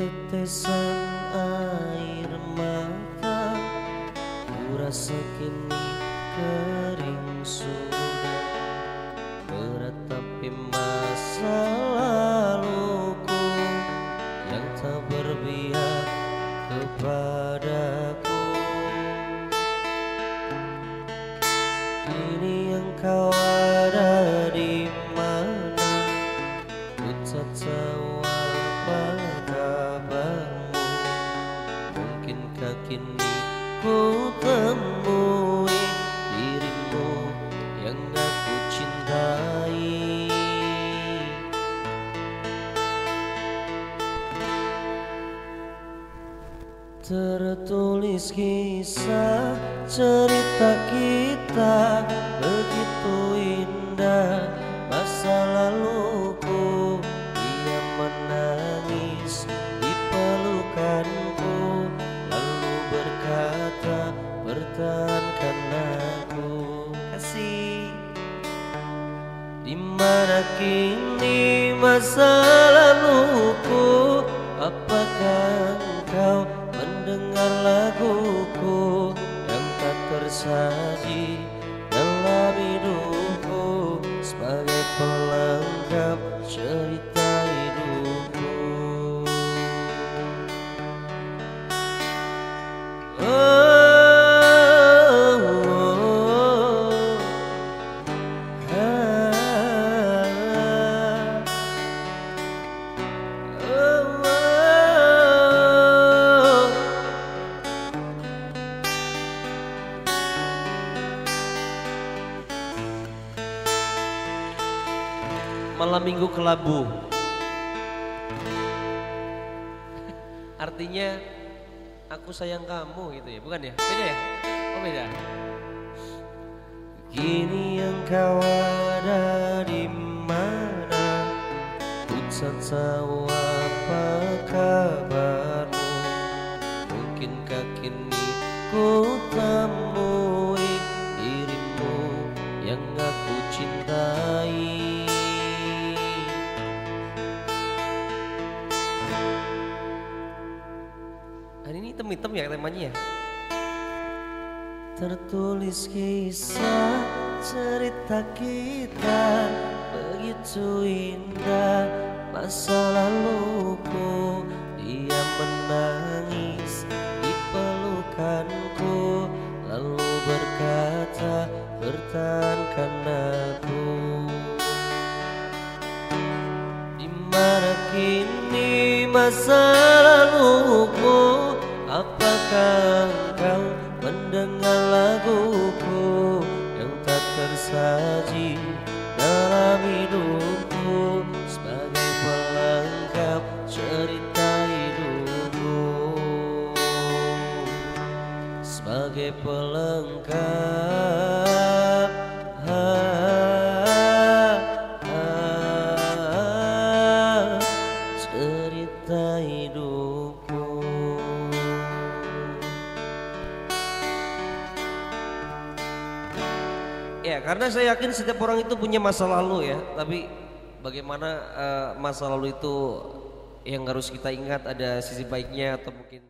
tetesan air mata Ku rasa kini kering sudah Meratapi masa laluku Yang tak berpihak kepadaku. Kini engkau ada di mana Ku tak tahu apa ku temui dirimu yang aku cintai. Tertulis kisah cerita kita begitu mana kini masa laluku? Apakah engkau mendengar laguku Yang tak tersaji dalam hidupku? Sebagai pelengkap cerita Malam minggu kelabu Artinya Aku sayang kamu gitu ya Bukan ya? Beda ya? Oh beda Kini engkau ada di mana? Ku tahu hitam-hitam ya temanya ya? Tertulis kisah cerita kita Begitu indah masa laluku. Dia menangis di pelukanku Lalu berkata pertahankan aku. Di mana kini masa laluku Apakah engkau mendengar laguku Yang tak tersaji dalam hidupku. Sebagai pelengkap cerita hidupku. Sebagai pelengkap cerita Ya, karena saya yakin setiap orang itu punya masa lalu ya, tapi bagaimana eh, masa lalu itu yang harus kita ingat ada sisi baiknya atau mungkin